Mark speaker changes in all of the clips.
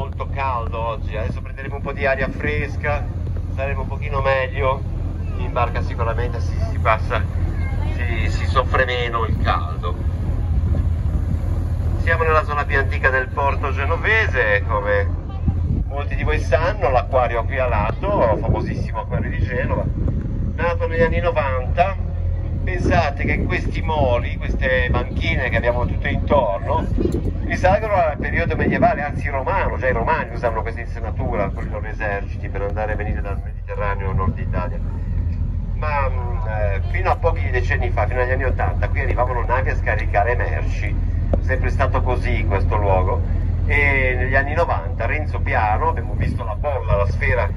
Speaker 1: molto caldo oggi, adesso prenderemo un po' di aria fresca, saremo un pochino meglio, in barca sicuramente si, si passa, si, si soffre meno il caldo. Siamo nella zona più antica del porto genovese, come molti di voi sanno, l'acquario qui a lato, famosissimo acquario di Genova, nato negli anni 90. Pensate che questi moli, queste banchine che abbiamo tutto intorno, risalgono al periodo medievale, anzi romano, già i romani usavano questa insenatura con i loro eserciti per andare a venire dal Mediterraneo nord Italia. Ma mh, eh, fino a pochi decenni fa, fino agli anni 80, qui arrivavano navi a scaricare merci, sempre stato così questo luogo e negli anni 90 Renzo Piano, abbiamo visto la bolla, la sfera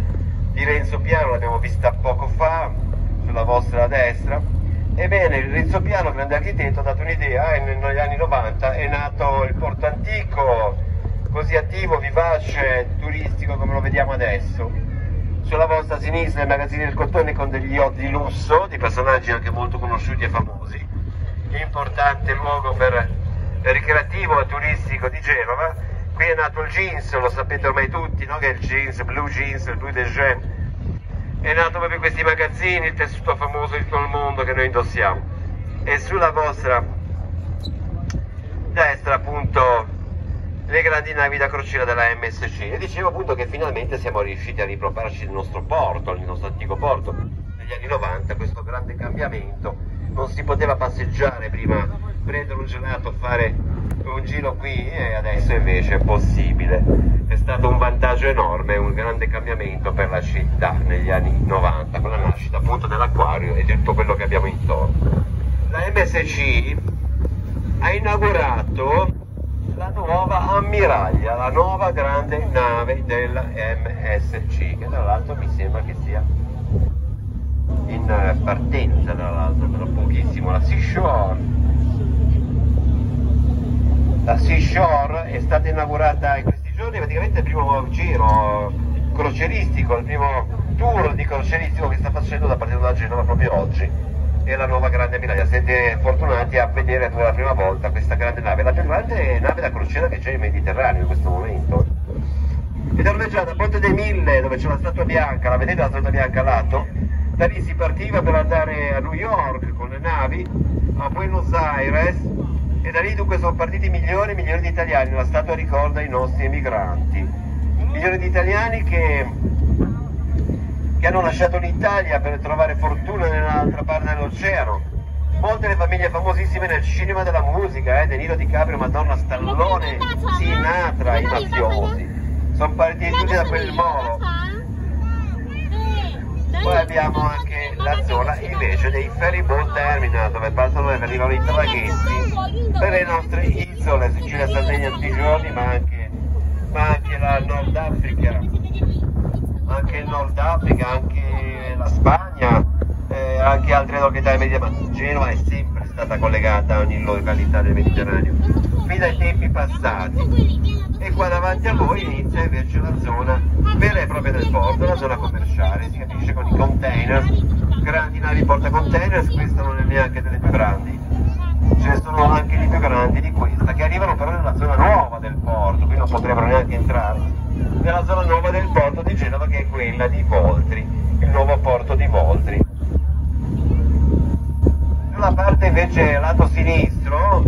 Speaker 1: di Renzo Piano, l'abbiamo vista poco fa sulla vostra destra. Ebbene, Renzo Piano, grande architetto, ha dato un'idea e negli anni 90 è nato il porto antico, così attivo, vivace, turistico come lo vediamo adesso. Sulla vostra sinistra il magazzino del Cottone con degli yacht di lusso, di personaggi anche molto conosciuti e famosi. Importante luogo per ricreativo e turistico di Genova. Qui è nato il jeans, lo sapete ormai tutti, no? che è il jeans, il blue jeans, il blue de jean. È nato proprio questi magazzini, il tessuto famoso di tutto il mondo che noi indossiamo. E sulla vostra destra appunto le grandi navi da crociera della MSC e dicevo appunto che finalmente siamo riusciti a riproporci il nostro porto, il nostro antico porto negli anni 90, questo grande cambiamento, non si poteva passeggiare prima, prendere un gelato, fare un giro qui e adesso invece è possibile. È stato un vantaggio enorme, un grande cambiamento per la città negli anni 90 con la nascita appunto dell'acquario e di tutto quello che abbiamo intorno. La MSC ha inaugurato la nuova ammiraglia, la nuova grande nave della MSC, che tra l'altro mi sembra che sia in eh, partenza, tra l'altro, tra pochissimo, la Seashore. La Seashore è stata inaugurata in questi giorni, praticamente il primo giro croceristico, il primo tour di croceristico che sta facendo da partendo da Genova proprio oggi è la nuova grande ammiraglia. Siete fortunati a vedere per la prima volta questa grande nave, la più grande nave da crociera che c'è in Mediterraneo in questo momento. Ed ormeggiata a Ponte dei Mille, dove c'è la Statua Bianca, la vedete la Statua Bianca a lato? Da lì si partiva per andare a New York con le navi, a Buenos Aires, e da lì dunque sono partiti milioni e milioni di italiani. La statua ricorda i nostri emigranti. Milioni di italiani che che hanno lasciato l'Italia per trovare fortuna nell'altra parte dell'oceano. Molte le famiglie famosissime nel cinema della musica, eh, De Niro DiCaprio, Madonna Stallone, Sinatra, i mafiosi. Sono partiti tutti da quel molo. Poi abbiamo anche la zona invece dei ferry boat terminal dove partono e arrivano i traghetti per le nostre isole, Sicilia, Sardegna tutti i giorni, ma anche, ma anche la Nord Africa anche il Nord Africa, anche la Spagna, eh, anche altre località del Mediterraneo, ma Genova è sempre stata collegata a ogni località del Mediterraneo, fin dai tempi passati. E qua davanti a voi inizia invece la zona e propria del porto, la zona commerciale, si capisce con i container, grandi navi porta containers, questa non è neanche delle più grandi, ce ne sono anche di più grandi di questa, che arrivano però nella zona nuova del porto, qui non potrebbero neanche entrare, nella zona nuova del porto di Genova che è quella di Voltri, il nuovo porto di Voltri. Sulla parte invece lato sinistro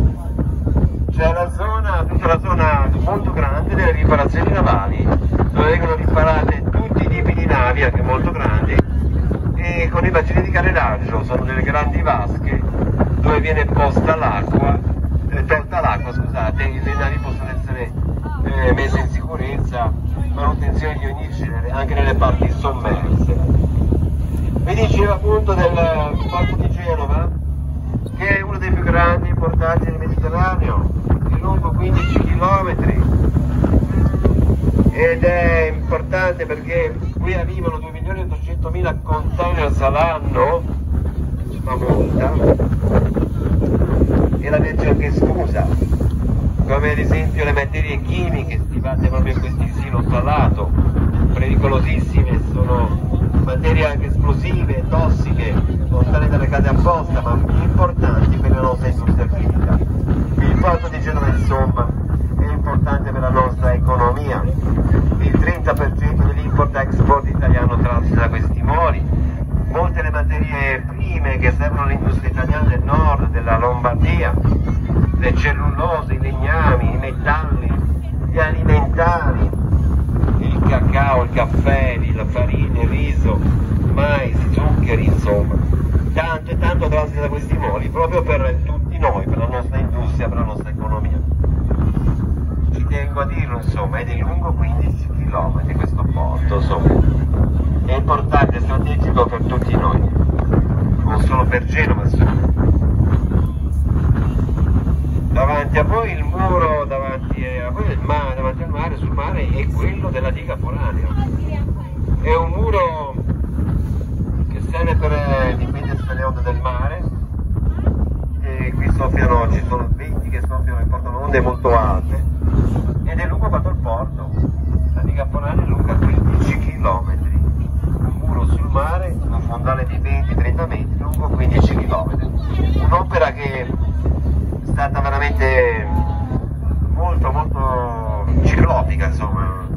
Speaker 1: c'è la zona, tutta la zona molto grande delle riparazioni navali, dove vengono riparate tutti i tipi di navi, anche molto grandi, e con i bacini di carenaggio, sono delle grandi vasche dove viene posta l'acqua, eh, tolta l'acqua, scusate, le navi possono essere eh, messe in sicurezza, manutenzione di ogni genere, anche nelle parti sommerse. Vi dicevo appunto del porto di Genova, che è uno dei più grandi portati del Mediterraneo, è lungo 15 km ed è importante perché qui arrivano 2 milioni e 800 mila container all'anno, ma molta, e la legge anche scusa, come ad esempio le materie chimiche stivate proprio in questi silos a lato, pericolosissime, sono materie anche esplosive, tossiche, lontane dalle case apposta, ma importanti per la nostra industria. Il porto di Genova insomma è importante per la nostra economia, il 30% dell'import-export italiano transita da questi moli, molte le materie prime che servono all'industria italiana del nord, della Lombardia, le cellulose, i legnami, i metalli, gli alimentari, il cacao, il caffè, la farina, il riso, mais, zuccheri, insomma. Tanto e tanto transita da questi moli, proprio per tutti noi, per la nostra industria, per la nostra economia. Ci tengo a dirlo, insomma, è di lungo 15 km questo porto, insomma. È importante, strategico per tutti noi, non solo per Genova, insomma davanti a voi il muro davanti a voi il mare, mare sul mare è quello della diga foranea è un muro che serve per eh, difendersi dalle onde del mare. E qui soffiano ci sono venti che soffiano e portano onde molto alte. Ed è lungo quanto il porto. La diga foranea è lunga 15 km un muro sul mare un fondale di 20-30 metri lungo 15 km un'opera che stata veramente molto molto ciclopica insomma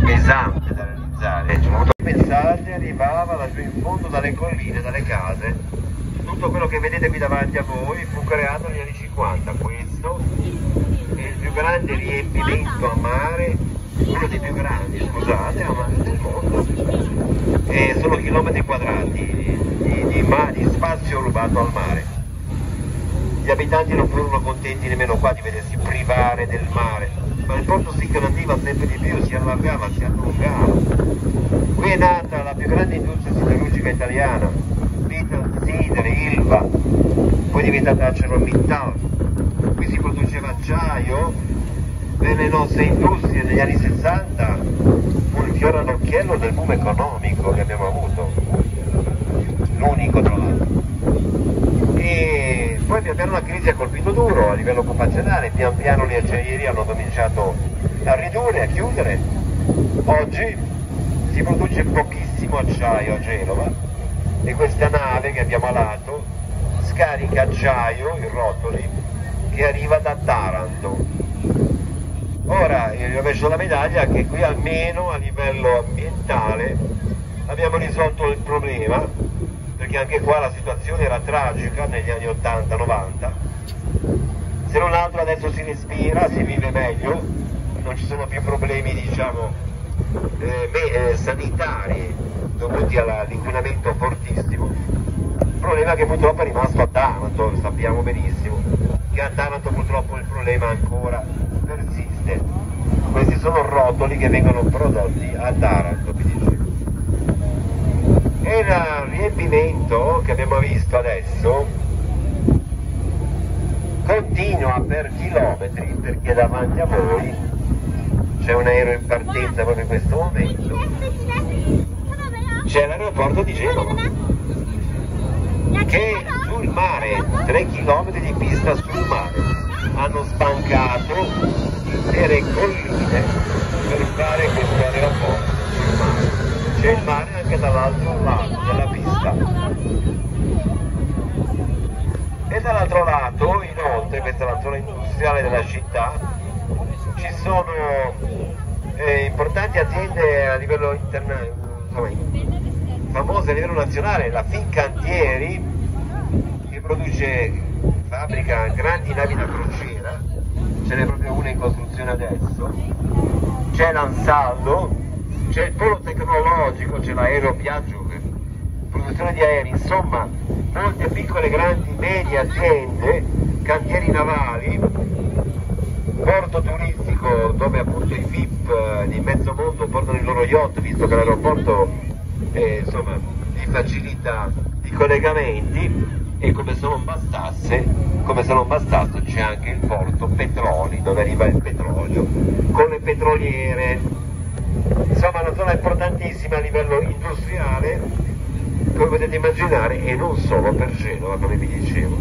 Speaker 1: pesante da realizzare. I messaggi arrivava laggiù in fondo dalle colline dalle case. Tutto quello che vedete qui davanti a voi fu creato negli anni 50 questo è il più grande riempimento a mare uno dei più grandi scusate a mare del mondo. E sono chilometri quadrati di, di, di, di spazio rubato al mare gli abitanti non furono contenti nemmeno qua di vedersi privare del mare, ma il porto si ingrandiva sempre di più, si allargava, si allungava. Qui è nata la più grande industria siderurgica italiana, Vita Sidere, Ilva, poi diventata ArcelorMittal. Qui si produceva acciaio, nelle nostre industrie negli anni 60 fu il fiore all'occhiello del boom economico che abbiamo avuto, l'unico tra l'altro pian piano la crisi ha colpito duro a livello occupazionale, pian piano le acciaieri hanno cominciato a ridurre, a chiudere. Oggi si produce pochissimo acciaio a Genova e questa nave che abbiamo a lato scarica acciaio in rotoli che arriva da Taranto. Ora il rovescio della medaglia è che qui almeno a livello ambientale abbiamo risolto il problema perché anche qua la situazione era tragica negli anni 80-90. Se non altro adesso si respira, si vive meglio, non ci sono più problemi diciamo, eh, eh, sanitari dovuti all'inquinamento fortissimo. Il problema che purtroppo è rimasto a Taranto, sappiamo benissimo, che a Taranto purtroppo il problema ancora persiste. Questi sono rotoli che vengono prodotti a Taranto, vi dicevo il riempimento che abbiamo visto adesso continua per chilometri perché davanti a voi c'è un aereo in partenza proprio in questo momento. C'è l'aeroporto di Genova che sul mare 3 km di pista sul mare hanno sbancato intere colline per fare questo aeroporto c'è il mare anche dall'altro lato della pista. E dall'altro lato inoltre questa è la zona industriale della città ci sono eh, importanti aziende a livello internazionale famose a livello nazionale la Fincantieri che produce fabbrica grandi navi da crociera ce n'è proprio una in costruzione adesso. C'è l'Ansaldo c'è il polo tecnologico, c'è l'aereo Piaggio, produzione di aerei, insomma molte piccole, grandi, medie aziende, cantieri navali, porto turistico dove appunto i VIP eh, di mezzo mondo portano il loro yacht, visto che l'aeroporto eh, insomma, gli facilita i collegamenti e come se non bastasse, come se non bastasse c'è anche il porto petroli dove arriva il petrolio con le petroliere insomma una zona importantissima a livello industriale come potete immaginare e non solo per Genova come vi dicevo.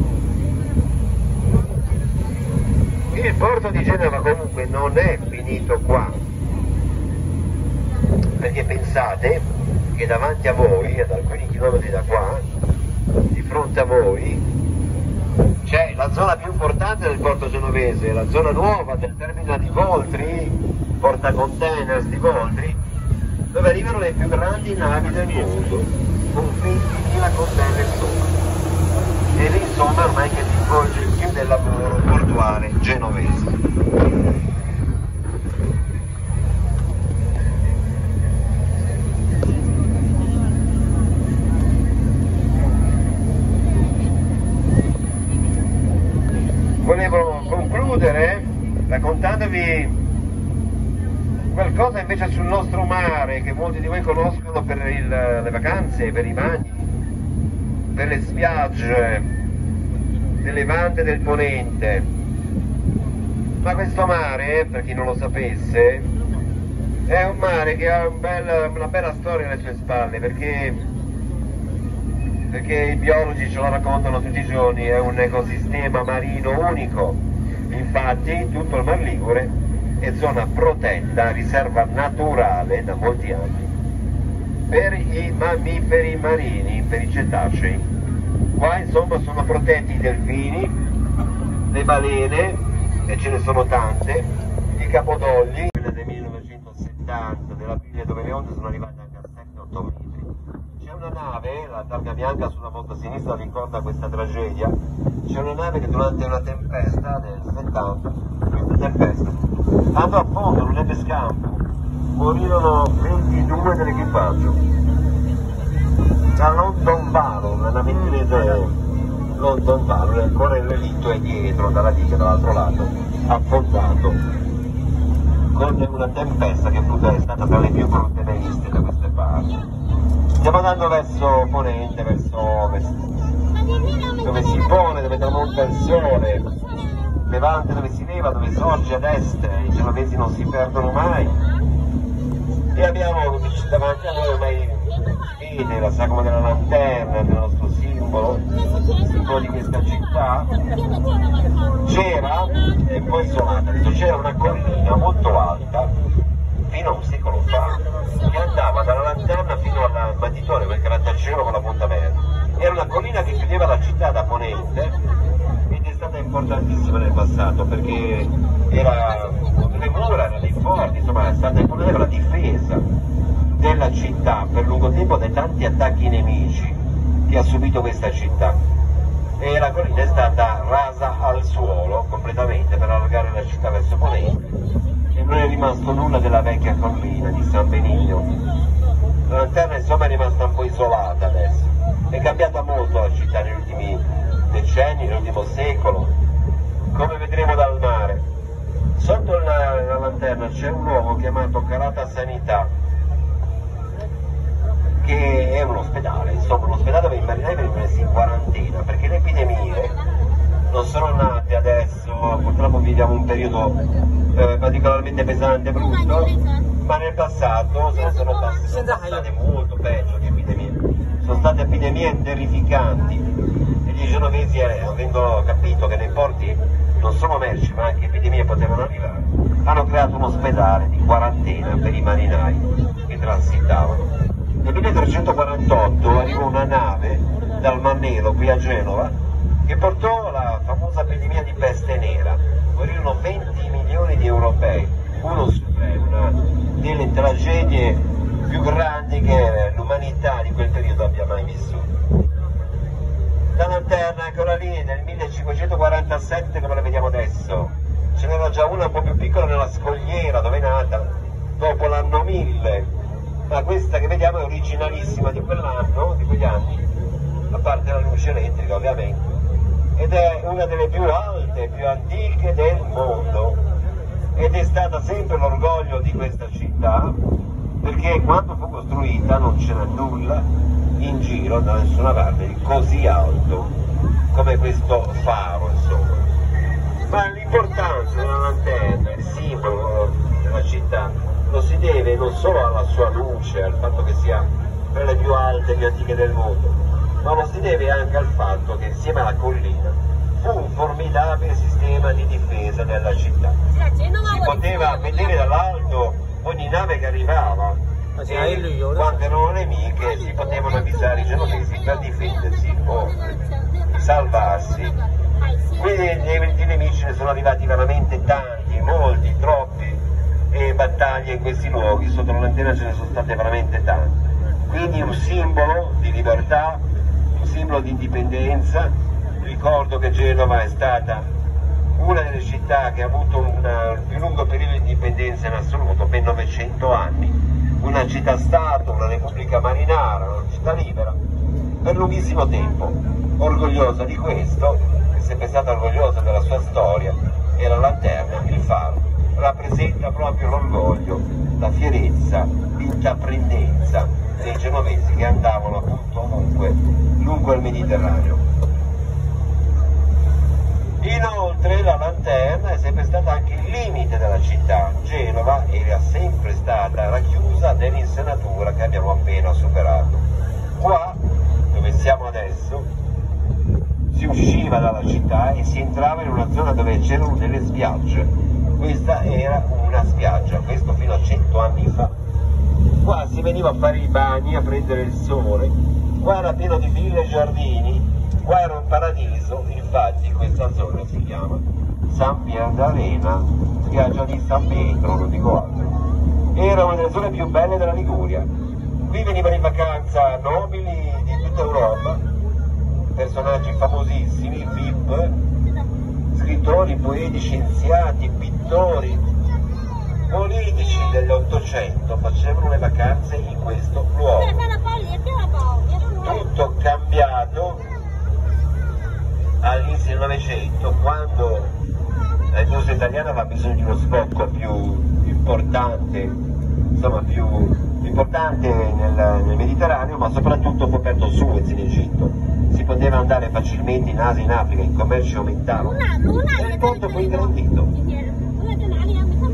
Speaker 1: Il porto di Genova comunque non è finito qua. Perché pensate che davanti a voi, ad alcuni chilometri da qua, di fronte a voi, c'è la zona più importante del porto genovese, la zona nuova del terminal di Voltri, porta containers di Voltri, dove arrivano le più grandi navi del mondo, con 20.000 container sopra. E lì insomma ormai che si svolge il più del lavoro portuale genovese. volevo concludere raccontandovi qualcosa invece sul nostro mare che molti di voi conoscono per il, le vacanze, per i bagni, per le spiagge del Levante e del Ponente. Ma questo mare, per chi non lo sapesse, è un mare che ha un bel, una bella storia alle sue spalle perché, perché i biologi ce lo raccontano tutti i giorni, è un ecosistema marino unico. Infatti tutto il Mar Ligure è zona protetta, riserva naturale da molti anni per i mammiferi marini, per i cetacei. Qua insomma sono protetti i delfini, le balene, e ce ne sono tante, i capodogli, quella del 1970, della Piglia dove le onde sono arrivate anche a 7-8 metri. C'è una nave, la targa bianca sulla volta sinistra ricorda questa tragedia, c'è una nave che durante una tempesta del 70, questa tempesta, andò a fondo, non ebbe scampo. Morirono 22 dell'equipaggio. Da London Valor, la nave inglese London ancora il relitto è dietro, dalla diga dall'altro lato, affondato, con una tempesta che è stata tra le più brutte mai viste da queste parti. Stiamo andando verso ponente, verso ovest, dove si pone, dove tramonta il sole, levante dove si leva, dove sorge ad est, i genovesi non si perdono mai. E abbiamo davanti a noi ormai fine, la sagoma della lanterna, del nostro simbolo, simbolo di questa città. C'era, e poi isolata, c'era una collina molto alta, fino a un secolo fa, che andava dalla lanterna fino al banditore, quel grattacielo con la punta verde. Era una collina che chiudeva la città da ponente importantissima nel passato perché era le mura, erano dei forti, insomma è stata importante la difesa della città per lungo tempo dai tanti attacchi nemici che ha subito questa città. E la collina è stata rasa al suolo completamente per allargare la città verso ponente e non è rimasto nulla della vecchia collina di San Benigno la lanterna insomma è rimasta un po' isolata adesso è cambiata molto la città negli ultimi decenni, nell'ultimo secolo, come vedremo dal mare. Sotto la, la lanterna c'è un uomo chiamato Carata Sanità, che è un ospedale, insomma un ospedale dove i marinai vengono messi in quarantena, perché le epidemie non sono nate viviamo un periodo eh, particolarmente pesante e brutto, ma nel passato sono, sono passate molto peggio di epidemie, sono state epidemie terrificanti i genovesi eh, avendo capito che nei porti non solo merci ma anche epidemie potevano arrivare, hanno creato un ospedale di quarantena per i marinai che transitavano. Nel 1348 arrivò una nave dal Mannelo qui a Genova che portò la famosa epidemia di peste nera. Morirono 20 milioni di europei, uno su tre, una delle tragedie più grandi che l'umanità di quel periodo abbia mai vissuto la lanterna, eccola lì, nel 1547 come la vediamo adesso. Ce n'era già una un po' più piccola nella scogliera dove è nata, dopo l'anno 1000, ma questa che vediamo è originalissima di quell'anno, di quegli anni, a parte la luce elettrica ovviamente, ed è una delle più alte, più antiche del mondo. Ed è stata sempre l'orgoglio di questa città perché quando fu costruita non c'era nulla in giro da nessuna parte così alto come questo faro insomma. Ma l'importanza della lanterna il simbolo della città lo si deve non solo alla sua luce al fatto che sia tra le più alte e più antiche del mondo ma lo si deve anche al fatto che insieme alla collina fu un formidabile sistema di difesa della città. Si poteva vedere dall'alto ogni nave che arrivava e quando erano nemiche si potevano avvisare i genovesi per difendersi o salvarsi. Quindi i nemici ne sono arrivati veramente tanti, molti, troppi e battaglie in questi luoghi, sotto la lanterna ce ne sono state veramente tante. Quindi un simbolo di libertà, simbolo di indipendenza. Ricordo che Genova è stata una delle città che ha avuto un più lungo periodo di indipendenza in assoluto, ben 900 anni, una città-stato, una repubblica marinara, una città libera, per lunghissimo tempo, orgogliosa di questo, è sempre stata orgogliosa della sua storia, e la lanterna, il faro, rappresenta proprio l'orgoglio, la fierezza, l'intraprendenza dei genovesi che andavano appunto ovunque lungo il Mediterraneo. Inoltre la lanterna è sempre stata anche il limite della città. Genova era sempre stata racchiusa nell'insenatura che abbiamo appena superato. Qua, dove siamo adesso, si usciva dalla città e si entrava in una zona dove c'erano delle spiagge. Questa era una spiaggia, questo fino a cento anni fa. Qua si veniva a fare i bagni, a prendere il sole. Qua era pieno di ville e giardini Qua era un paradiso, infatti questa zona si chiama San Pier spiaggia di San Pietro, non dico altro. Era una delle zone più belle della Liguria. Qui venivano in vacanza nobili di tutta Europa, personaggi famosissimi, VIP, scrittori, poeti, scienziati, pittori, politici dell'Ottocento facevano le vacanze in questo luogo. Tutto cambiato all'inizio del Novecento, quando la industria italiana aveva bisogno di uno sbocco più importante, insomma più importante nel, nel Mediterraneo, ma soprattutto fu aperto Suez in Egitto. Si poteva andare facilmente in Asia, in Africa, il commercio aumentava e il porto fu ingrandito.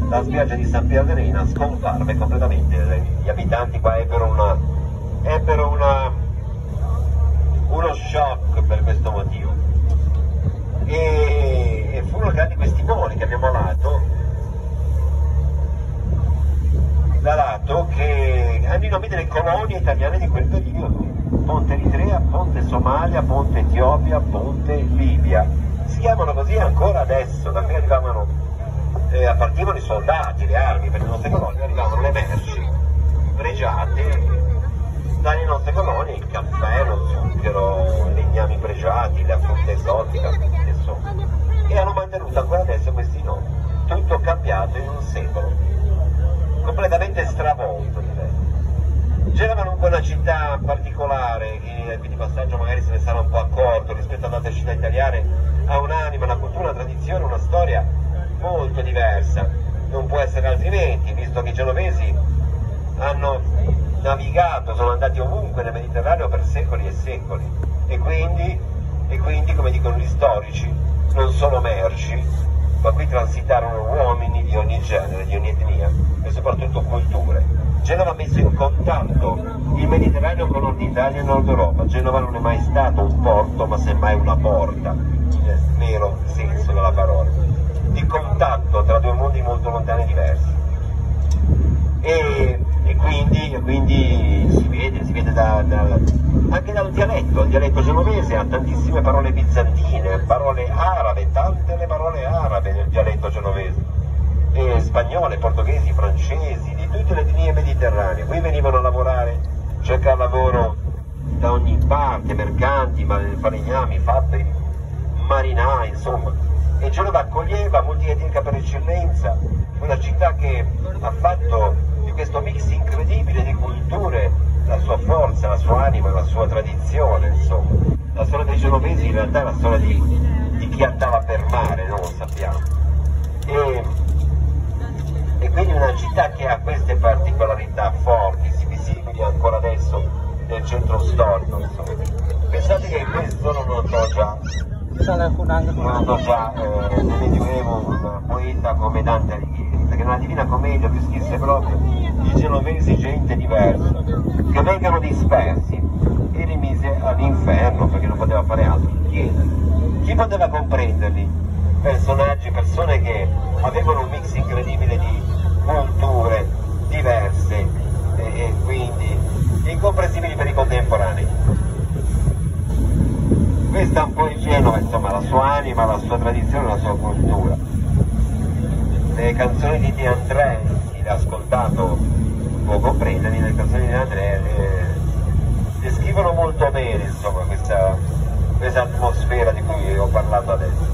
Speaker 1: La spiaggia di San Pier Verena scomparve completamente, gli abitanti qua ebbero, una, ebbero una, uno shock per questo motivo. E, e furono creati questi moli che abbiamo lato da lato che hanno i nomi delle colonie italiane di quel periodo Ponte Eritrea, Ponte Somalia, Ponte Etiopia, Ponte Libia si chiamano così ancora adesso da qui arrivavano eh, partivano i soldati, le armi per le nostre colonie arrivavano le merci pregiate dalle nostre colonie il caffè, lo zucchero, i legnami pregiati, la frutta esotica insomma, e hanno mantenuto ancora adesso questi nomi. Tutto cambiato in un secolo, completamente stravolto direi. Genova comunque una città particolare, che qui di passaggio magari se ne sarà un po' accorto rispetto ad altre città italiane, ha un'anima, una cultura, una tradizione, una storia molto diversa. Non può essere altrimenti, visto che i genovesi hanno navigato, sono andati ovunque nel Mediterraneo per secoli e quindi e quindi, come dicono gli storici, non solo merci, ma qui transitarono uomini di ogni genere, di ogni etnia e soprattutto culture. Genova ha messo in contatto il Mediterraneo con Nord Italia e Nord Europa. Genova non è mai stato un porto, ma semmai una porta, nel vero senso della parola, di contatto tra due mondi molto lontani e diversi. E, e, quindi, e quindi, si vede, si vede da, da, anche dal dialetto, il dialetto genovese ha tantissime parole bizantine, parole arabe, tante le parole arabe nel dialetto genovese, e spagnole, portoghesi, francesi, di tutte le etnie mediterranee. Qui venivano a lavorare, cercare lavoro da ogni parte, mercanti, falegnami, fabbri, marinai, insomma. E Genova accoglieva multietnica per eccellenza, una città che ha fatto di questo mix incredibile di culture la sua forza, la sua anima, la sua tradizione, insomma. La storia dei genovesi in realtà è la storia di, di chi andava per mare, non lo sappiamo. E, e quindi una città che ha queste particolarità forti, visibili ancora adesso nel centro storico, insomma. Pensate che questo non lo so già non lo so già eh, Medioevo un poeta come Dante Alighieri, perché nella Divina Commedia lui scrisse proprio i genovesi gente diversa, che vengano dispersi e rimise all'inferno perché non poteva fare altro, chiedere. Chi poteva comprenderli? Personaggi, persone che avevano un mix incredibile di culture diverse e, e quindi incomprensibili per i contemporanei. Questa è un po' il Genova, insomma, la sua anima, la sua tradizione, la sua cultura. Le canzoni di De André, l'ha ascoltato può comprendere, le canzoni di André eh, descrivono molto bene insomma, questa, questa atmosfera di cui ho parlato adesso.